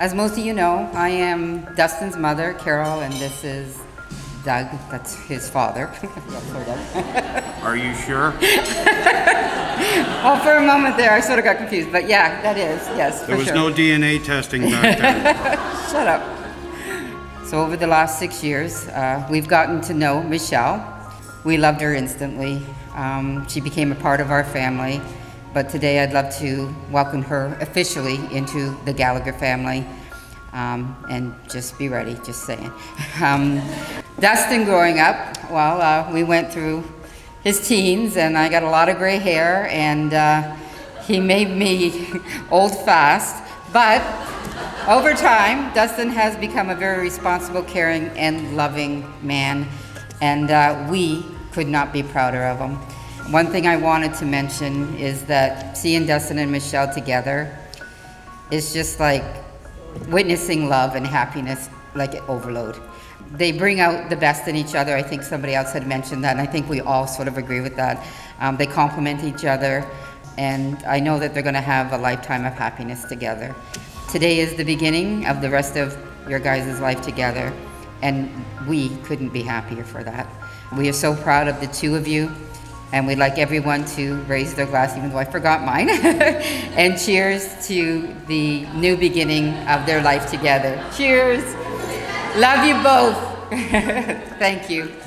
As most of you know, I am Dustin's mother, Carol, and this is Doug. That's his father. Are you sure? well, for a moment there, I sort of got confused, but yeah, that is, yes, There for was sure. no DNA testing back then. Shut up. So over the last six years, uh, we've gotten to know Michelle. We loved her instantly. Um, she became a part of our family. But today I'd love to welcome her officially into the Gallagher family. Um, and just be ready, just saying. Um, Dustin growing up, well, uh, we went through his teens and I got a lot of gray hair and uh, he made me old fast. But over time, Dustin has become a very responsible, caring, and loving man, and uh, we could not be prouder of him. One thing I wanted to mention is that seeing Dustin and Michelle together is just like witnessing love and happiness like overload. They bring out the best in each other. I think somebody else had mentioned that, and I think we all sort of agree with that. Um, they complement each other, and I know that they're going to have a lifetime of happiness together. Today is the beginning of the rest of your guys' life together, and we couldn't be happier for that. We are so proud of the two of you, and we'd like everyone to raise their glass, even though I forgot mine, and cheers to the new beginning of their life together. Cheers! Love you both. Thank you.